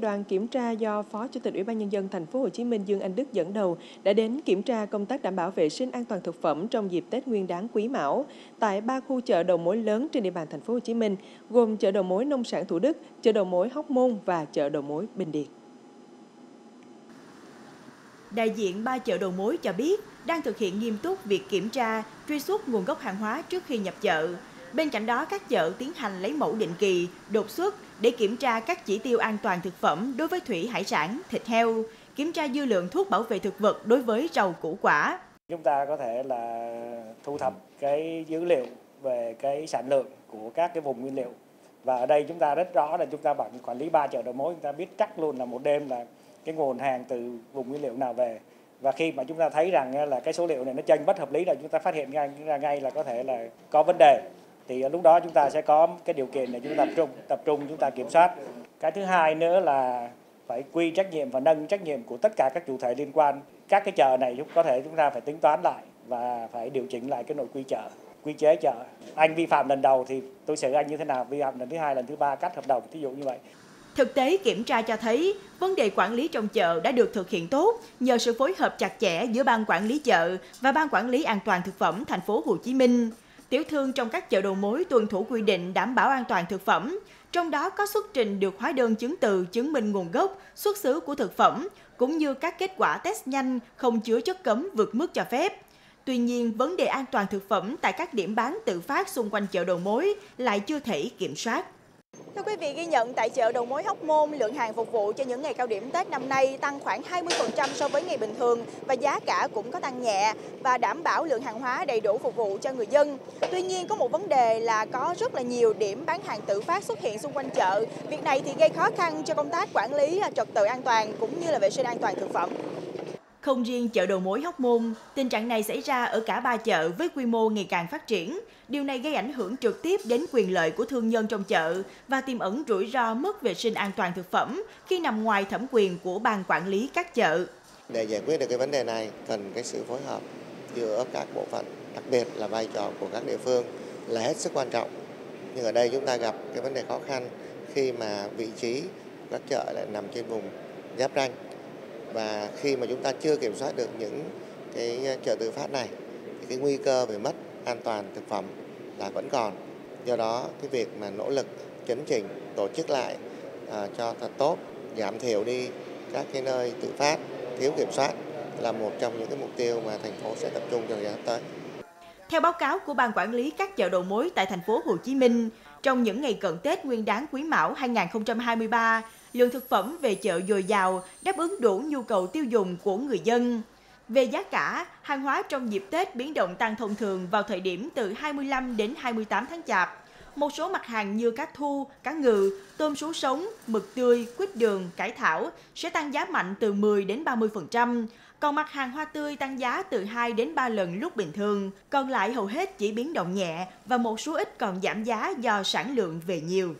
Đoàn kiểm tra do Phó Chủ tịch Ủy ban nhân dân thành phố Hồ Chí Minh Dương Anh Đức dẫn đầu đã đến kiểm tra công tác đảm bảo vệ sinh an toàn thực phẩm trong dịp Tết Nguyên đán Quý Mão tại ba khu chợ đầu mối lớn trên địa bàn thành phố Hồ Chí Minh, gồm chợ đầu mối nông sản Thủ Đức, chợ đầu mối Hóc Môn và chợ đầu mối Bình Điền. Đại diện ba chợ đầu mối cho biết đang thực hiện nghiêm túc việc kiểm tra, truy xuất nguồn gốc hàng hóa trước khi nhập chợ. Bên cạnh đó, các chợ tiến hành lấy mẫu định kỳ, đột xuất để kiểm tra các chỉ tiêu an toàn thực phẩm đối với thủy hải sản, thịt heo, kiểm tra dư lượng thuốc bảo vệ thực vật đối với rau củ quả. Chúng ta có thể là thu thập cái dữ liệu về cái sản lượng của các cái vùng nguyên liệu. Và ở đây chúng ta rất rõ là chúng ta bằng quản lý ba chợ đầu mối chúng ta biết chắc luôn là một đêm là cái nguồn hàng từ vùng nguyên liệu nào về. Và khi mà chúng ta thấy rằng là cái số liệu này nó chênh bất hợp lý là chúng ta phát hiện ngay ra ngay là có thể là có vấn đề thì à, lúc đó chúng ta sẽ có cái điều kiện để chúng ta tập trung tập trung chúng ta kiểm soát. Cái thứ hai nữa là phải quy trách nhiệm và nâng trách nhiệm của tất cả các chủ thể liên quan. Các cái chợ này chúng có thể chúng ta phải tính toán lại và phải điều chỉnh lại cái nội quy chợ quy chế chợ. Anh vi phạm lần đầu thì tôi xử anh như thế nào? Vi phạm lần thứ hai lần thứ ba cắt hợp đồng ví dụ như vậy. Thực tế kiểm tra cho thấy, vấn đề quản lý trong chợ đã được thực hiện tốt nhờ sự phối hợp chặt chẽ giữa ban quản lý chợ và ban quản lý an toàn thực phẩm thành phố Hồ Chí Minh. Tiểu thương trong các chợ đầu mối tuân thủ quy định đảm bảo an toàn thực phẩm, trong đó có xuất trình được hóa đơn chứng từ chứng minh nguồn gốc, xuất xứ của thực phẩm, cũng như các kết quả test nhanh không chứa chất cấm vượt mức cho phép. Tuy nhiên, vấn đề an toàn thực phẩm tại các điểm bán tự phát xung quanh chợ đầu mối lại chưa thể kiểm soát. Thưa quý vị, ghi nhận tại chợ đầu mối Hóc Môn, lượng hàng phục vụ cho những ngày cao điểm Tết năm nay tăng khoảng 20% so với ngày bình thường và giá cả cũng có tăng nhẹ và đảm bảo lượng hàng hóa đầy đủ phục vụ cho người dân. Tuy nhiên, có một vấn đề là có rất là nhiều điểm bán hàng tự phát xuất hiện xung quanh chợ. Việc này thì gây khó khăn cho công tác quản lý à, trật tự an toàn cũng như là vệ sinh an toàn thực phẩm. Không riêng chợ đầu mối Hóc Môn, tình trạng này xảy ra ở cả ba chợ với quy mô ngày càng phát triển. Điều này gây ảnh hưởng trực tiếp đến quyền lợi của thương nhân trong chợ và tiềm ẩn rủi ro mất vệ sinh an toàn thực phẩm khi nằm ngoài thẩm quyền của ban quản lý các chợ. Để giải quyết được cái vấn đề này, cần cái sự phối hợp giữa các bộ phận, đặc biệt là vai trò của các địa phương là hết sức quan trọng. Nhưng ở đây chúng ta gặp cái vấn đề khó khăn khi mà vị trí các chợ lại nằm trên vùng giáp ranh và khi mà chúng ta chưa kiểm soát được những cái chợ tự phát này thì cái nguy cơ về mất an toàn thực phẩm là vẫn còn do đó cái việc mà nỗ lực chấn chỉnh tổ chức lại à, cho thật tốt giảm thiểu đi các cái nơi tự phát thiếu kiểm soát là một trong những cái mục tiêu mà thành phố sẽ tập trung trong thời gian tới. Theo báo cáo của ban quản lý các chợ đầu mối tại thành phố Hồ Chí Minh, trong những ngày cận Tết Nguyên đán Quý Mão 2023, lượng thực phẩm về chợ dồi dào, đáp ứng đủ nhu cầu tiêu dùng của người dân. Về giá cả, hàng hóa trong dịp Tết biến động tăng thông thường vào thời điểm từ 25 đến 28 tháng Chạp. Một số mặt hàng như cá thu, cá ngừ, tôm sú sống, mực tươi, quýt đường, cải thảo sẽ tăng giá mạnh từ 10 đến 30%, còn mặt hàng hoa tươi tăng giá từ 2 đến 3 lần lúc bình thường, còn lại hầu hết chỉ biến động nhẹ và một số ít còn giảm giá do sản lượng về nhiều.